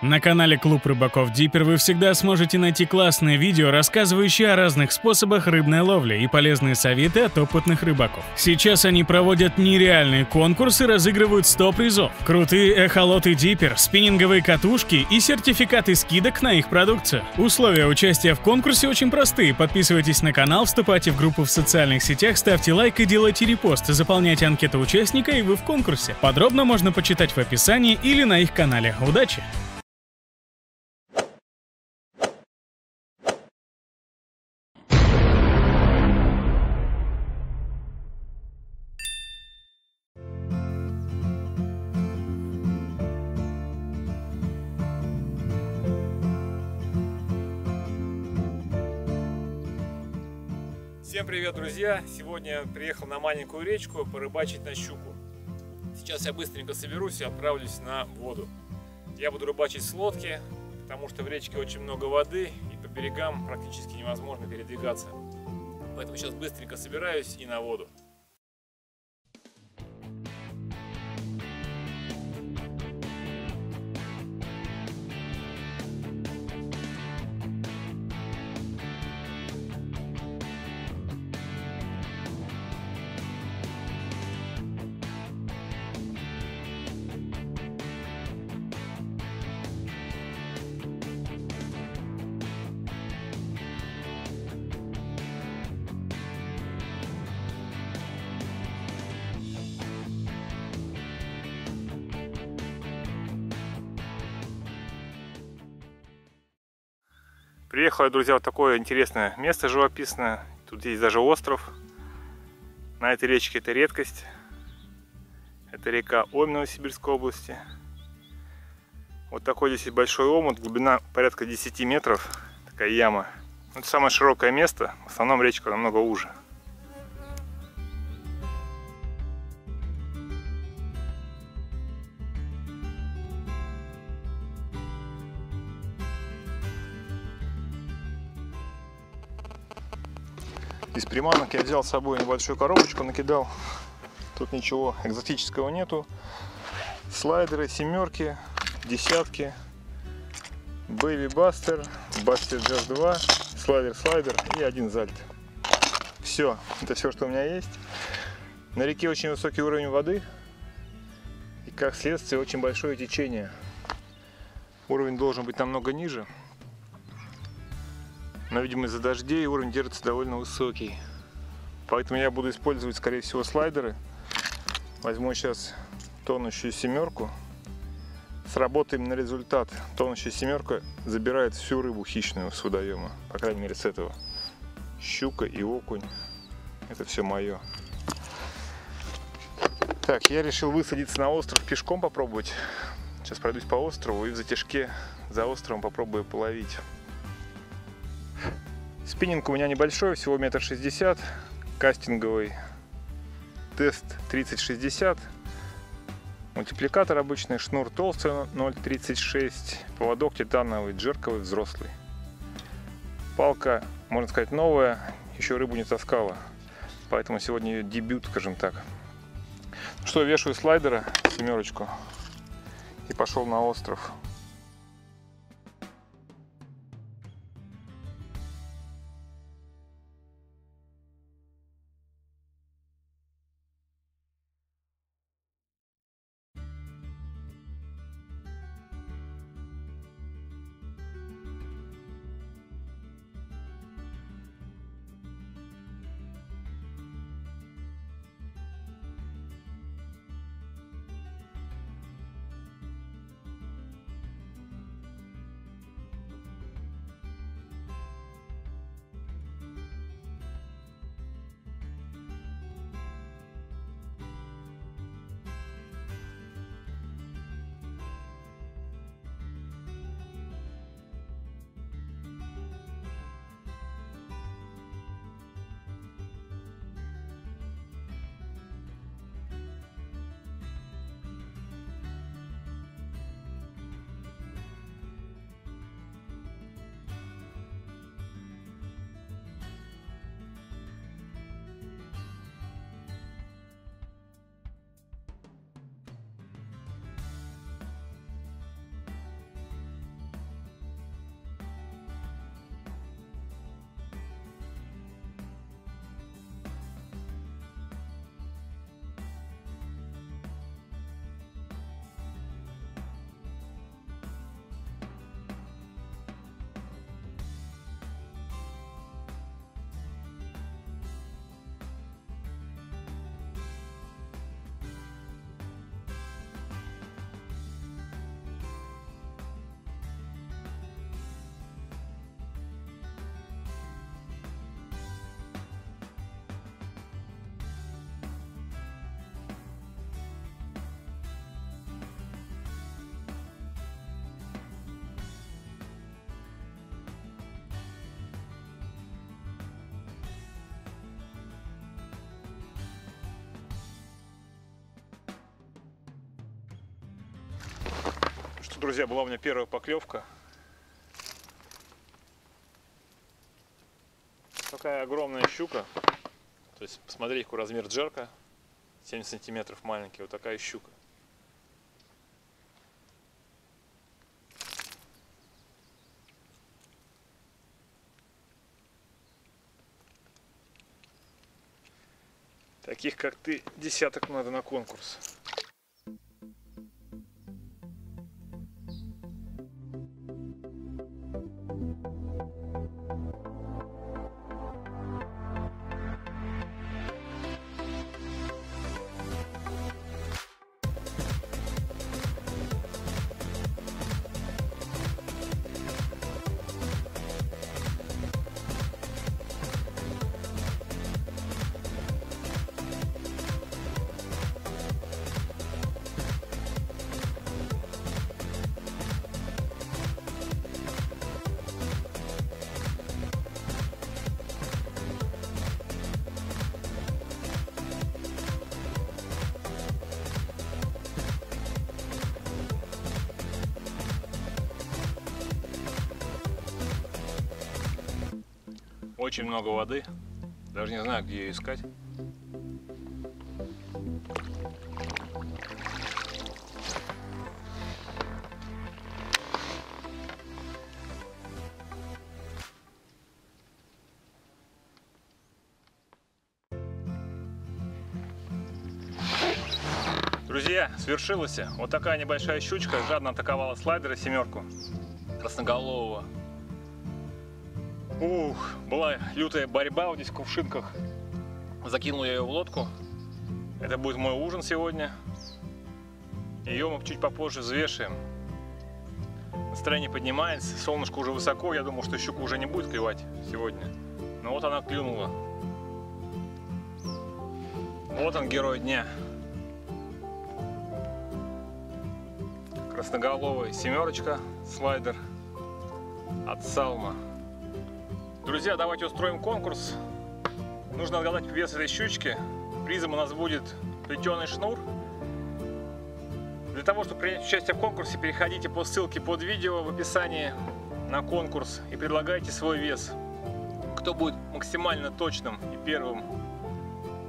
На канале Клуб Рыбаков Диппер вы всегда сможете найти классные видео, рассказывающие о разных способах рыбной ловли и полезные советы от опытных рыбаков. Сейчас они проводят нереальные конкурсы, разыгрывают 100 призов. Крутые эхолоты Диппер, спиннинговые катушки и сертификаты скидок на их продукцию. Условия участия в конкурсе очень простые. Подписывайтесь на канал, вступайте в группу в социальных сетях, ставьте лайк и делайте репост, заполняйте анкету участника и вы в конкурсе. Подробно можно почитать в описании или на их канале. Удачи! Всем привет, друзья! Сегодня приехал на маленькую речку порыбачить на щуку. Сейчас я быстренько соберусь и отправлюсь на воду. Я буду рыбачить с лодки, потому что в речке очень много воды и по берегам практически невозможно передвигаться. Поэтому сейчас быстренько собираюсь и на воду. Приехал я, друзья, в такое интересное место живописное. Тут есть даже остров. На этой речке это редкость. Это река Омь Новосибирской области. Вот такой здесь большой омут, глубина порядка 10 метров. Такая яма. Это самое широкое место. В основном речка намного уже. Из приманок я взял с собой небольшую коробочку, накидал. Тут ничего экзотического нету. Слайдеры, семерки, десятки, Baby Buster, Buster Just 2, слайдер, слайдер и один зальт. Все, это все, что у меня есть. На реке очень высокий уровень воды и как следствие очень большое течение. Уровень должен быть намного ниже. Но, видимо, из-за дождей уровень держится довольно высокий. Поэтому я буду использовать, скорее всего, слайдеры. Возьму сейчас тонущую семерку. Сработаем на результат. Тонущая семерка забирает всю рыбу хищную с водоема. По крайней мере, с этого. Щука и окунь. Это все мое. Так, я решил высадиться на остров пешком попробовать. Сейчас пройдусь по острову и в затяжке за островом попробую половить. Спиннинг у меня небольшой, всего метр шестьдесят. Кастинговый тест 3060. Мультипликатор обычный, шнур толстый 0.36. Поводок титановый, джерковый, взрослый. Палка, можно сказать, новая, еще рыбу не таскала. Поэтому сегодня ее дебют, скажем так. Что, вешаю слайдера, семерочку. И пошел на остров. Что, друзья, была у меня первая поклевка. Такая огромная щука. То есть, посмотрите, какой размер джерка. 7 сантиметров маленький. Вот такая щука. Таких, как ты, десяток надо на конкурс. Очень много воды. Даже не знаю, где ее искать. Друзья, свершилось. Вот такая небольшая щучка жадно атаковала слайдера семерку красноголового. Ух, была лютая борьба вот здесь в кувшинках. Закинул я ее в лодку. Это будет мой ужин сегодня. Ее мы чуть попозже взвешиваем. Настроение поднимается, солнышко уже высоко. Я думал, что щука уже не будет клевать сегодня. Но вот она клюнула. Вот он, герой дня. Красноголовый семерочка, слайдер от Салма. Друзья, давайте устроим конкурс. Нужно отгадать вес этой щучки. Призом у нас будет плетеный шнур. Для того, чтобы принять участие в конкурсе, переходите по ссылке под видео в описании на конкурс и предлагайте свой вес. Кто будет максимально точным и первым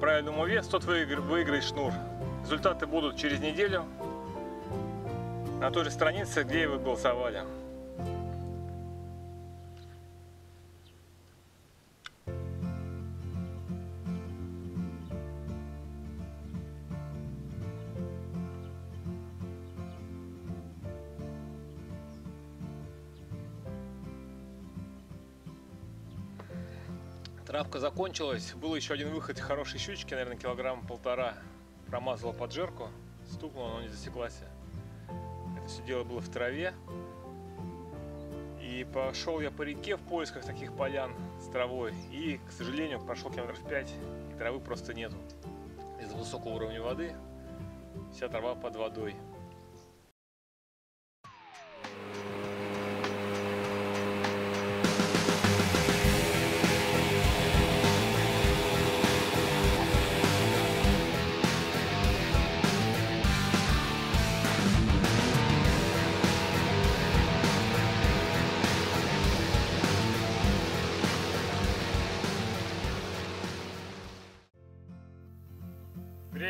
правильному вес, тот выиграет шнур. Результаты будут через неделю на той же странице, где вы голосовали. Травка закончилась. Был еще один выход хорошей щучки, наверное, килограмм полтора. Промазала под жирку, стукнула, но не засеклась. Это все дело было в траве. И пошел я по реке в поисках таких полян с травой. И, к сожалению, прошел километров 5, и травы просто нету. Из-за высокого уровня воды вся трава под водой.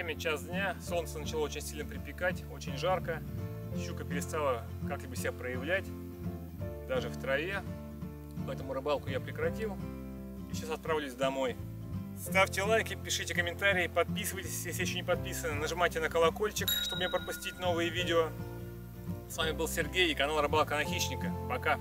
Время час дня, солнце начало очень сильно припекать, очень жарко. Щука перестала как-либо себя проявлять, даже в траве. Поэтому рыбалку я прекратил. И сейчас отправлюсь домой. Ставьте лайки, пишите комментарии, подписывайтесь, если еще не подписаны. Нажимайте на колокольчик, чтобы не пропустить новые видео. С вами был Сергей и канал Рыбалка на Хищника. Пока!